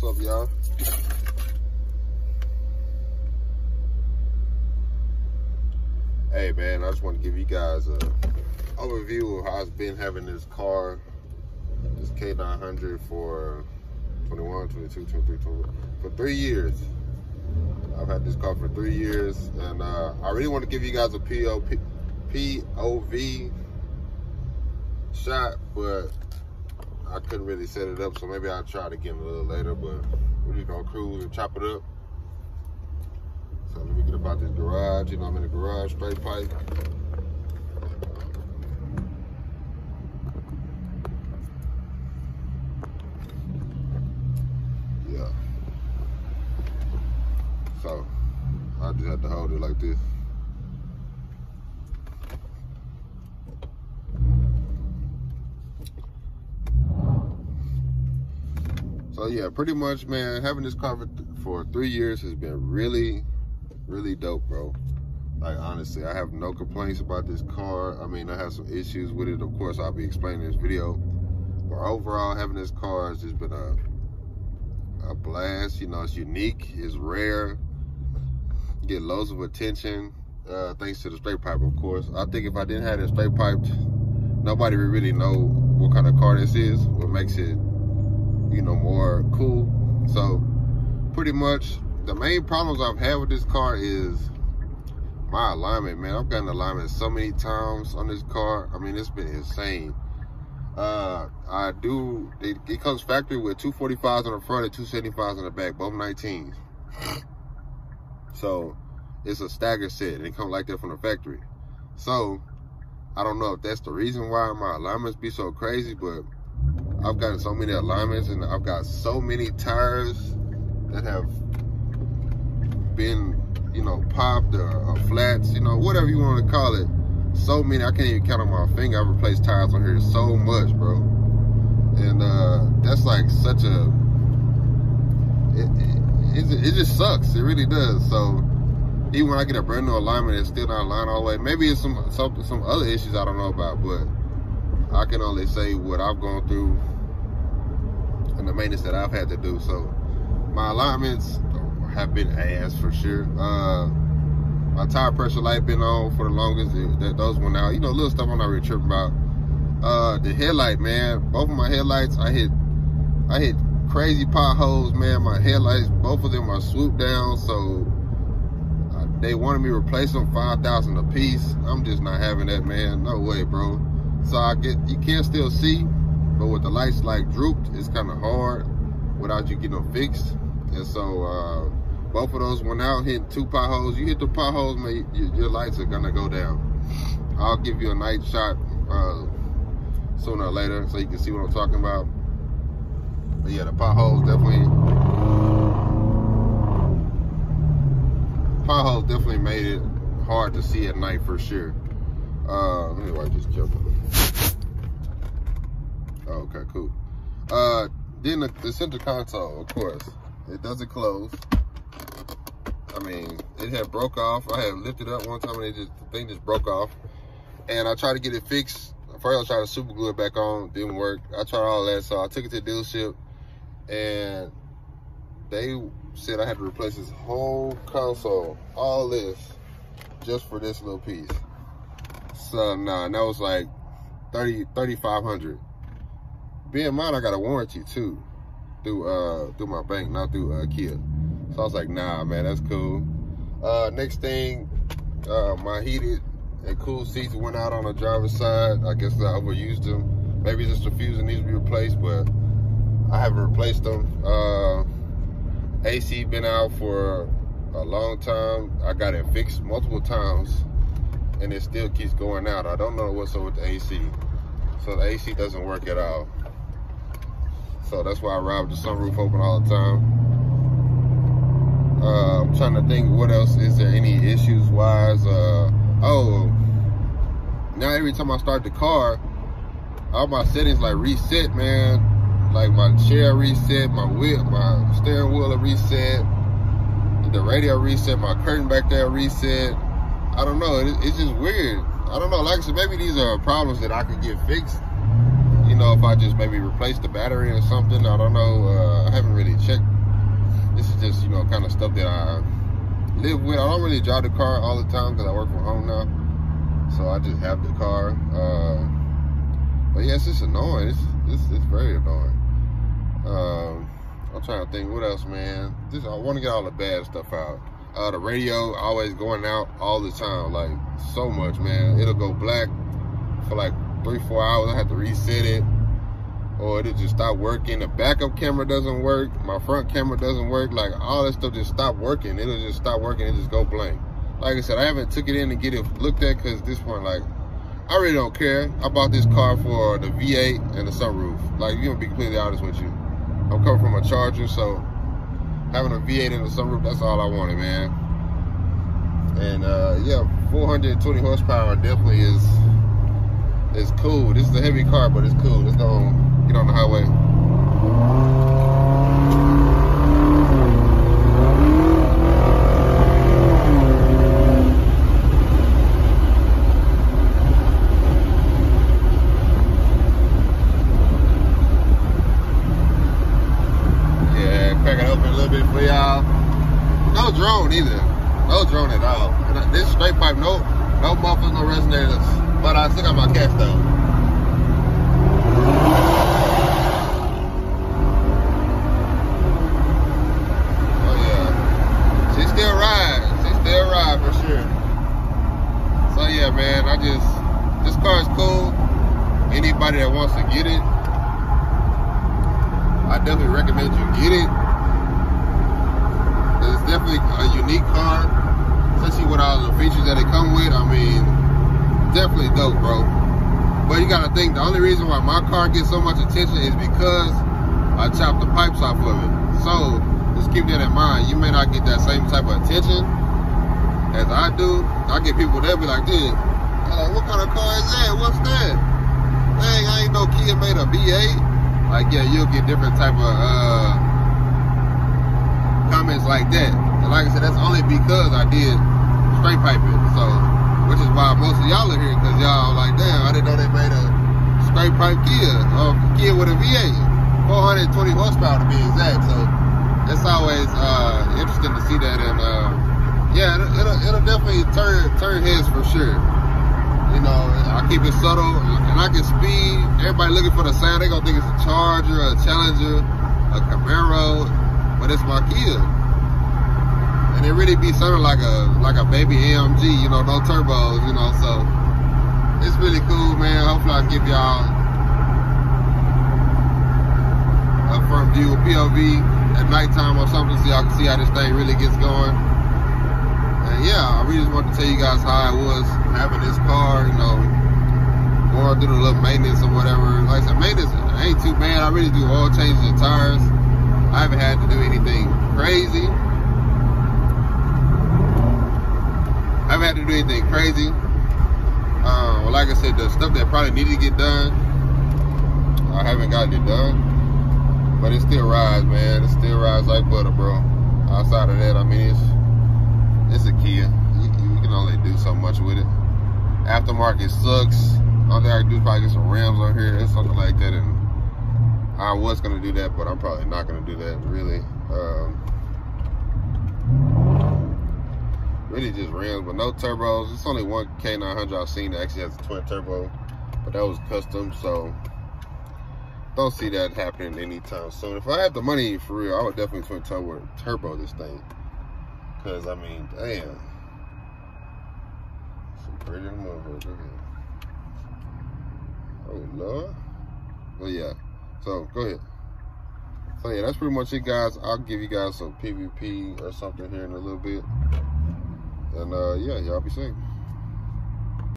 What's up, y'all? Hey, man, I just want to give you guys a overview of how it's been having this car, this K900 for 21, 22, 23, 24, for three years. I've had this car for three years, and uh, I really want to give you guys a POV shot, but I couldn't really set it up, so maybe I'll try it again a little later, but we're just gonna cruise and chop it up. So let me get about this garage. You know, I'm in the garage, straight pipe. Yeah. So I just have to hold it like this. So yeah, pretty much, man, having this car for, three years has been really, really dope, bro. Like honestly, I have no complaints about this car. I mean, I have some issues with it. Of course, I'll be explaining this video. But overall, having this car has just been a a blast. You know, it's unique, it's rare, get loads of attention. Uh, thanks to the straight pipe, of course. I think if I didn't have it straight piped, nobody would really know what kind of car this is. What makes it you know, more cool. So pretty much the main problems I've had with this car is my alignment, man. I've gotten alignment so many times on this car. I mean, it's been insane. Uh, I do, it, it comes factory with 245s on the front and 275s on the back, both 19s. So it's a stagger set. It comes like that from the factory. So I don't know if that's the reason why my alignments be so crazy, but I've gotten so many alignments and I've got so many tires that have been, you know, popped or, or, flats, you know, whatever you want to call it. So many, I can't even count on my finger. I've replaced tires on here so much, bro. And uh, that's like such a, it, it, it just sucks. It really does. So even when I get a brand new alignment, it's still not aligned all the way. Maybe it's some, some, some other issues I don't know about, but I can only say what I've gone through and the maintenance that I've had to do. So my alignments have been ass for sure. Uh, my tire pressure light been on for the longest. That those went out. You know, little stuff I'm not really tripping about. Uh, the headlight, man. Both of my headlights, I hit, I hit crazy potholes, man. My headlights, both of them are swooped down. So uh, they wanted me to replace them 5,000 a piece. I'm just not having that, man. No way, bro. So I get, you can't still see, but with the lights like drooped, it's kind of hard without you getting them fixed. And so uh, both of those went out, hitting two potholes. You hit the potholes, man, your, your lights are gonna go down. I'll give you a night shot uh, sooner or later so you can see what I'm talking about. But yeah, the potholes definitely, potholes definitely made it hard to see at night for sure. Uh, let me wipe this jumper. Oh, okay, cool. Uh, then the, the, center console, of course, it doesn't close. I mean, it had broke off. I had lifted up one time and it just the thing just broke off. And I tried to get it fixed. First, I tried to super glue it back on, didn't work. I tried all that, so I took it to the dealership, and they said I had to replace this whole console, all this, just for this little piece. So nah, and that was like 30, 3,500. Being in mind, I got a warranty too, through uh through my bank, not through uh, Kia. So I was like, nah, man, that's cool. Uh, next thing, uh, my heated and cool seats went out on the driver's side. I guess I overused them. Maybe just the fuse needs to be replaced, but I haven't replaced them. Uh, AC been out for a long time. I got it fixed multiple times and it still keeps going out. I don't know what's up with the AC. So the AC doesn't work at all. So that's why I ride with the sunroof open all the time. Uh, I'm trying to think what else, is there any issues wise? Uh, oh, now every time I start the car, all my settings like reset, man. Like my chair reset, my wheel, my steering wheel reset, the radio reset, my curtain back there reset I don't know. It, it's just weird. I don't know. Like I said, maybe these are problems that I could get fixed. You know, if I just maybe replace the battery or something. I don't know. Uh, I haven't really checked. This is just, you know, kind of stuff that I live with. I don't really drive the car all the time because I work from home now. So I just have the car. Uh, but yeah, it's annoying. It's, it's, it's very annoying. Um, I'm trying to think what else, man. Just I want to get all the bad stuff out. Uh, the radio always going out all the time, like so much, man. It'll go black for like three, four hours. I have to reset it, or it'll just stop working. The backup camera doesn't work. My front camera doesn't work. Like all that stuff just stop working. It'll just stop working and just go blank. Like I said, I haven't took it in to get it looked at because this point, like, I really don't care. I bought this car for the V8 and the sunroof. Like, you gonna be completely honest with you. I'm coming from a Charger, so having a V8 and a sunroof, that's all I wanted, man. And uh, yeah, 420 horsepower definitely is is cool. This is a heavy car, but it's cool. Let's go get on the highway. No drone either. No drone at all. This straight pipe, no, no mufflers, no resonators. But I still got my catch though. Oh yeah, she still ride. She still ride for sure. So yeah, man, I just this car is cool. Anybody that wants to get it, I definitely recommend you get it It's definitely a unique car, especially with all the features that it come with. I mean, definitely dope, bro. But you gotta think, the only reason why my car gets so much attention is because I chopped the pipes off of it. So, just keep that in mind. You may not get that same type of attention as I do. I get people that be like, dude, like, what kind of car is that? What's that? Dang, I ain't no Kia made a V8. Like, yeah, you'll get different type of, uh, comments like that. And like I said, that's only because I did straight piping. So, which is why most of y'all are here, because y'all like, damn, I didn't know they made a straight pipe Kia, or Kia with a V8, 420 horsepower to be exact. So, it's always uh, interesting to see that. And uh, yeah, it'll, it'll, it'll definitely turn turn heads for sure. You know, I keep it subtle and I can speed. Everybody looking for the sound, they gonna think it's a Charger, a Challenger, a Camaro but it's my Kia. And it really be something like a like a baby AMG, you know, no turbos, you know, so it's really cool, man. Hopefully I give y'all a front view, of POV at nighttime or something so y'all can see how this thing really gets going. And yeah, I really just wanted to tell you guys how it was having this car, you know, going through the little maintenance or whatever. Like I said, maintenance ain't too bad. I really do oil changes and tires. I haven't had to do anything crazy. I haven't had to do anything crazy. Uh, well, like I said, the stuff that probably needed to get done, I haven't gotten it done. But it still rides, man. It still rides like butter, bro. Outside of that, I mean, it's it's a Kia. You, you can only do so much with it. Aftermarket sucks. Only thing I do is probably get some rims on here or something like that, and I was gonna do that, but I'm probably not gonna do that really. Um, really just rims, but no turbos. It's only one K900 I've seen that actually has a twin turbo, but that was custom, so don't see that happening anytime soon. If I had the money for real, I would definitely twin turbo, turbo this thing. Cause I mean, damn. Some pretty motherfuckers. Oh Lord. Well yeah. So go ahead. So yeah, that's pretty much it, guys. I'll give you guys some PvP or something here in a little bit. And uh, yeah, y'all be safe.